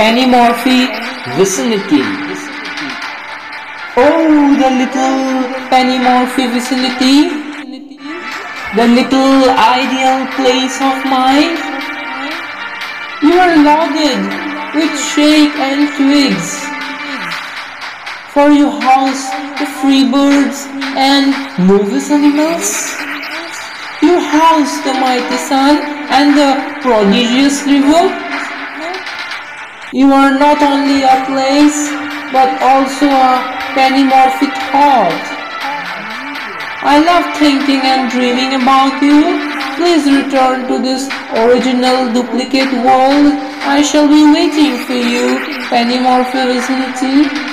Panemorfi vicinity. Oh, the little Panemorfi vicinity, the little ideal place of mine. You are loaded with shake and twigs, for you house the free birds and moving animals. You house the mighty sun and the prodigious river. You are not only a place, but also a pennymorphic thought. I love thinking and dreaming about you. Please return to this original duplicate world. I shall be waiting for you, Panemorfi vicinity.